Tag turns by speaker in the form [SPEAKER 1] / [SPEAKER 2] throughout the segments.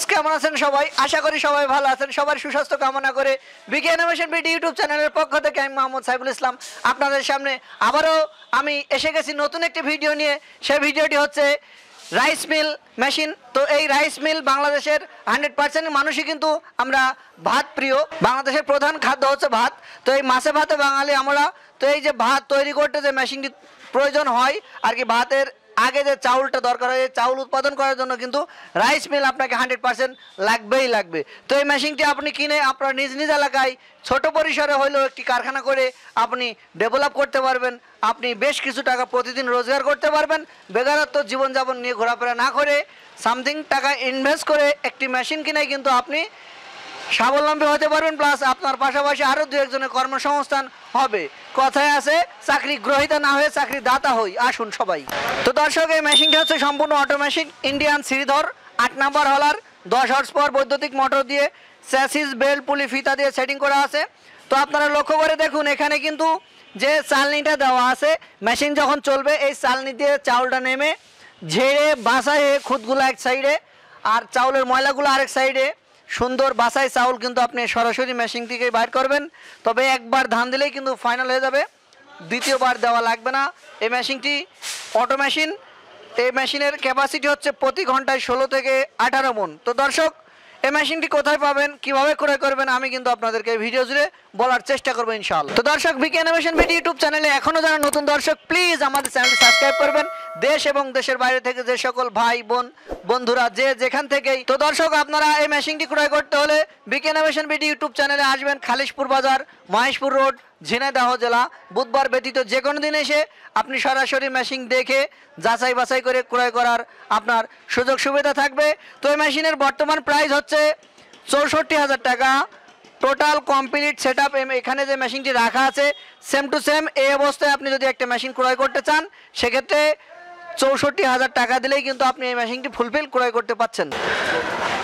[SPEAKER 1] Viewers কেমন আছেন সবাই? আশা করি সবাই ভালো আছেন। সবার সুস্বাস্থ্য কামনা করে বিকে ইনোভেশন বিডি ইউটিউব চ্যানেলের পক্ষ থেকে আমি মোহাম্মদ সাইফুল ইসলাম আপনাদের সামনে আবারও আমি এসে গেছি নতুন একটি ভিডিও নিয়ে। সেই ভিডিওটি হচ্ছে রাইস মিল মেশিন তো এই রাইস মিল বাংলাদেশের হান্ড্রেড পার্সেন্ট মানুষই কিন্তু আমরা ভাত প্রিয়। বাংলাদেশের প্রধান খাদ্য হচ্ছে ভাত। তো এই মাছে ভাতে বাঙালি আমরা। তো এই যে ভাত তৈরি করতে যে মেশিনটি প্রয়োজন হয়, আর কি ভাতের আগে যে চাউলটা দরকার হয় চাউল উৎপাদন করার জন্য কিন্তু রাইস মিল আপনাকে হান্ড্রেড পার্সেন্ট লাগবেই লাগবে। তো এই মেশিনটি আপনি কিনে আপনার নিজ নিজ এলাকায় ছোট পরিসরে হলেও একটি কারখানা করে আপনি ডেভেলপ করতে পারবেন। আপনি বেশ কিছু টাকা প্রতিদিন রোজগার করতে পারবেন। বেকারত্ব জীবনযাপন নিয়ে ঘোরাফেরা না করে সামথিং টাকা ইনভেস্ট করে একটি মেশিন কিনে কিন্তু আপনি স্বাবলম্বী হতে পারবেন প্লাস আপনার পাশাপাশি আরও দু একজনের কর্মসংস্থান হবে। কথায় আছে, চাকরি গ্রহিতা না হয়ে চাকরি দাতা হই। আসুন সবাই। তো দর্শক, এই মেশিনটা হচ্ছে সম্পূর্ণ অটো মেশিন ইন্ডিয়ান শ্রীধর আট নাম্বার হলার দশ হর্স পর বৈদ্যুতিক মোটর দিয়ে স্যাসিস বেল পুলি ফিতা দিয়ে সেটিং করা আছে। তো আপনারা লক্ষ্য করে দেখুন, এখানে কিন্তু যে চালনিটা দেওয়া আছে মেশিন যখন চলবে, এই চালনি দিয়ে চাউলটা নেমে ঝেড়ে, বাসায়, খুদগুলো এক সাইডে আর চাউলের ময়লাগুলো আরেক সাইডে সুন্দর বাসাই চাউল কিন্তু আপনি সরাসরি মেশিন থেকে বাইর করবেন। তবে একবার ধান দিলেই কিন্তু ফাইনাল হয়ে যাবে। দ্বিতীয়বার দেওয়া লাগবে না। এই মেশিনটি অটো মেশিন এই মেশিনের ক্যাপাসিটি হচ্ছে প্রতি ঘন্টায় ষোলো থেকে আঠারো মন। তো দর্শক, এই মেশিনটি কোথায় পাবেন, কীভাবে ক্রয় করবেন, আমি কিন্তু আপনাদেরকে ভিডিও জুড়ে বলার চেষ্টা করব ইনশাআল্লাহ। তো দর্শক, বিকে ইনোভেশন ভিডিও ইউটিউব চ্যানেলে এখনও যারা নতুন দর্শক প্লিজ আমাদের চ্যানেলটি সাবস্ক্রাইব করবেন। দেশ এবং দেশের বাইরে থেকে যে সকল ভাই, বোন, বন্ধুরা যে যেখান থেকেই। তো দর্শক, আপনারা এই মেশিনটি ক্রয় করতে হলে বিকে ইনোভেশন ভিডিও ইউটিউব চ্যানেলে আসবেন খালিশপুর বাজার, মহেশপুর রোড, ঝিনাইদহ জেলা। বুধবার ব্যতীত যে কোনো দিন এসে আপনি সরাসরি মেশিন দেখে যাচাই বাছাই করে ক্রয় করার আপনার সুযোগ সুবিধা থাকবে। তো এই মেশিনের বর্তমান প্রাইস হচ্ছে চৌষট্টি হাজার টাকা। টোটাল কমপ্লিট সেট আপ এখানে যে মেশিনটি রাখা আছে সেম টু সেম এই অবস্থায় আপনি যদি একটা মেশিন ক্রয় করতে চান, সেক্ষেত্রে চৌষট্টি হাজার টাকা দিলেই কিন্তু আপনি এই মেশিনটি ফুলফিল ক্রয় করতে পাচ্ছেন।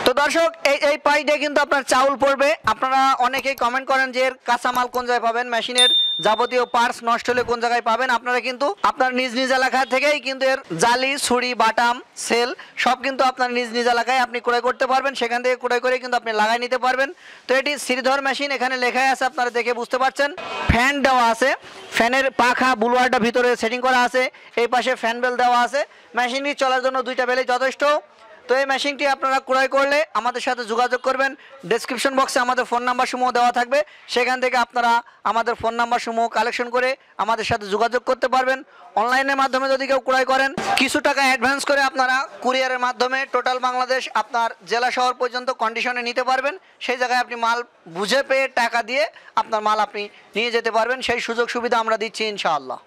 [SPEAKER 1] তো দর্শক, এই এই পাইডে কিন্তু আপনার চাউল পড়বে। আপনারা অনেকেই কমেন্ট করেন যে এর কাঁচামাল কোন জায়গায় পাবেন? মেশিনের যাবতীয় পার্টস নষ্ট হলে কোন জায়গায় পাবেন? আপনারা কিন্তু আপনার নিজ নিজ এলাকা থেকেই কিন্তু এর জালি, ছুরি, বাটাম, সেল সব কিন্তু আপনার নিজ নিজ এলাকায় আপনি ক্রয় করতে পারবেন। সেখান থেকে ক্রয় করে কিন্তু আপনি লাগাই নিতে পারবেন। তো এটি শ্রীধর মেশিন এখানে লেখাই আছে, আপনারা দেখে বুঝতে পারছেন। ফ্যান দেওয়া আছে। ফ্যানের পাখা বুলওয়ারটা ভিতরে সেটিং করা আছে। এই পাশে ফ্যান বেল দেওয়া আছে। মেশিনটি চলার জন্য দুইটা বেলেই যথেষ্ট। তো এই মেশিনটি আপনারা ক্রয় করলে আমাদের সাথে যোগাযোগ করবেন। ডেসক্রিপশন বক্সে আমাদের ফোন নাম্বার সমূহ দেওয়া থাকবে। সেখান থেকে আপনারা আমাদের ফোন নাম্বার সমূহ কালেকশন করে আমাদের সাথে যোগাযোগ করতে পারবেন। অনলাইনের মাধ্যমে যদি কেউ ক্রয় করেন, কিছু টাকা অ্যাডভান্স করে আপনারা কুরিয়ারের মাধ্যমে টোটাল বাংলাদেশ আপনার জেলা শহর পর্যন্ত কন্ডিশনে নিতে পারবেন। সেই জায়গায় আপনি মাল বুঝে পেয়ে টাকা দিয়ে আপনার মাল আপনি নিয়ে যেতে পারবেন। সেই সুযোগ সুবিধা আমরা দিচ্ছি ইনশাআল্লাহ।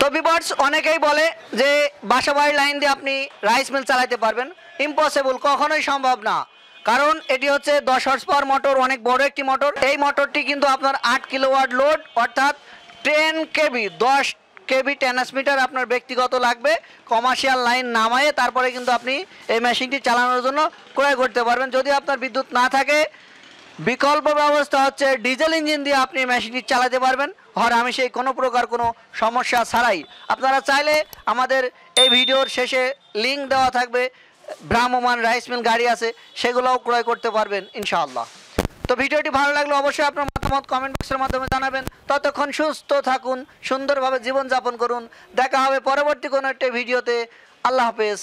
[SPEAKER 1] তো বিবার্স অনেকেই বলে যে বাসাবাড়ির লাইন দিয়ে আপনি রাইস মিল চালাতে পারবেন। ইম্পসিবল কখনোই সম্ভব না। কারণ এটি হচ্ছে দশ হর্স পাওয়ার মোটর অনেক বড় একটি মোটর এই মোটরটি কিন্তু আপনার আট কিলোওয়াট লোড অর্থাৎ টেন কেবি দশ কেবি ট্রান্সমিটার আপনার ব্যক্তিগত লাগবে। কমার্শিয়াল লাইন নামায়ে তারপরে কিন্তু আপনি এই মেশিনটি চালানোর জন্য ক্রয় করতে পারবেন। যদি আপনার বিদ্যুৎ না থাকে, বিকল্প ব্যবস্থা হচ্ছে ডিজেল ইঞ্জিন দিয়ে আপনি মেশিনটি চালাতে পারবেন। হর আমি সেই কোনো প্রকার কোনো সমস্যা ছাড়াই। আপনারা চাইলে আমাদের এই ভিডিওর শেষে লিঙ্ক দেওয়া থাকবে। ভ্রাম্যমান রাইস মিল গাড়ি আছে, সেগুলোও ক্রয় করতে পারবেন, ইনশাআল্লাহ। তো ভিডিওটি ভালো লাগলে অবশ্যই আপনার মতামত কমেন্ট বক্সের মাধ্যমে জানাবেন। ততক্ষণ সুস্থ থাকুন, সুন্দরভাবে জীবনযাপন করুন। দেখা হবে পরবর্তী কোনো একটা ভিডিওতে। আল্লাহ হাফেজ।